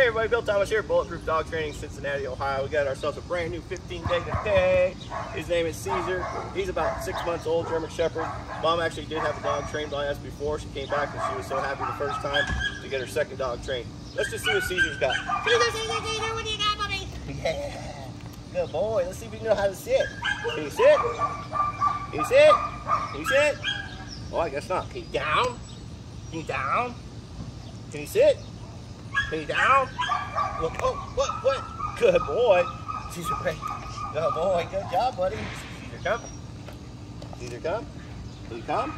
Hey everybody, Bill Thomas here, Bulletproof Dog Training, Cincinnati, Ohio. We got ourselves a brand new 15 day today. His name is Caesar. He's about six months old, German Shepherd. Mom actually did have a dog trained by us before. She came back and she was so happy the first time to get her second dog trained. Let's just see what Caesar's got. Caesar, Caesar, Caesar, what do you got, buddy? Yeah, good boy. Let's see if you know how to sit. Can you sit? Can you sit? Can you sit? Oh, I guess not. Can you down? Can you down? Can you sit? Can down? Look, oh, what, what? Good boy. Caesar, great. Good boy. Good job, buddy. Caesar, come. Caesar, come. Will you come?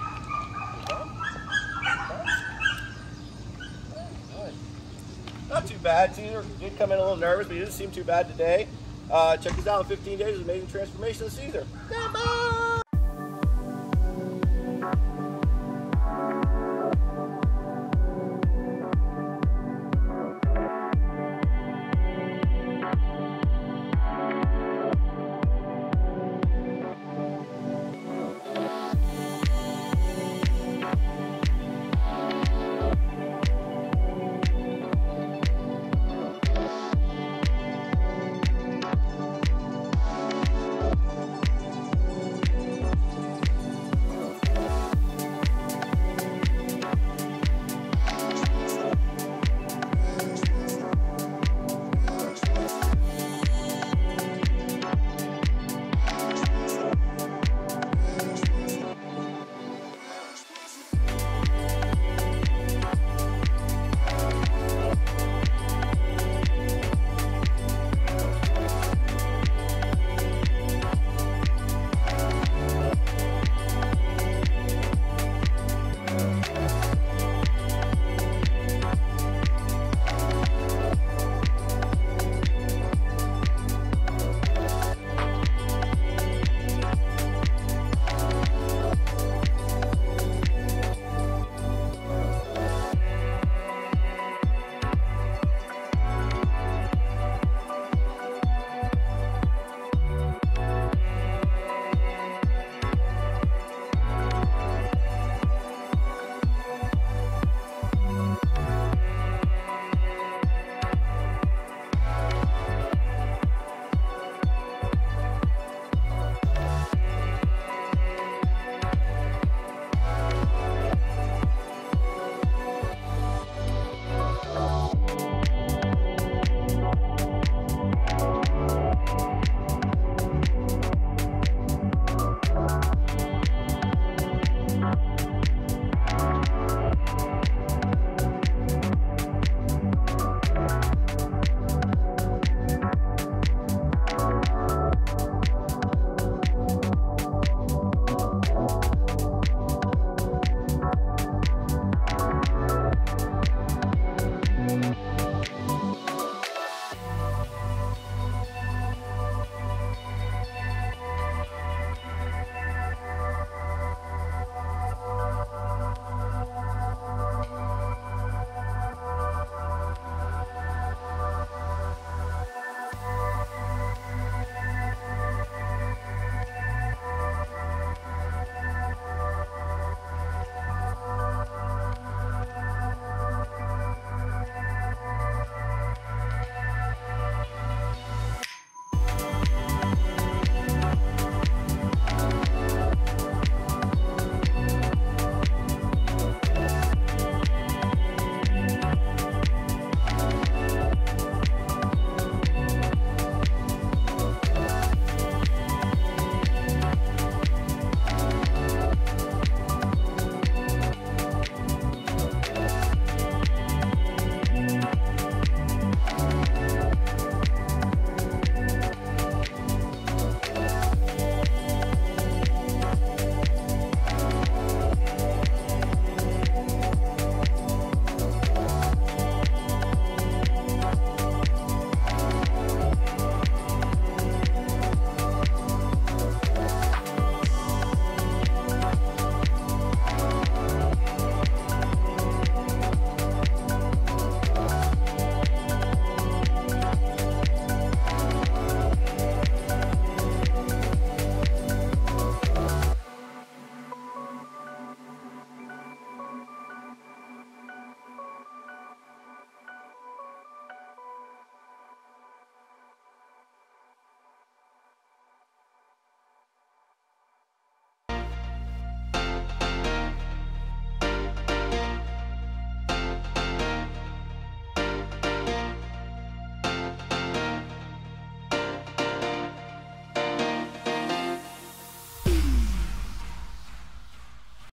Not too bad. Caesar did come in a little nervous, but he didn't seem too bad today. Uh, check this out in 15 days. Amazing transformation of Caesar. Boy.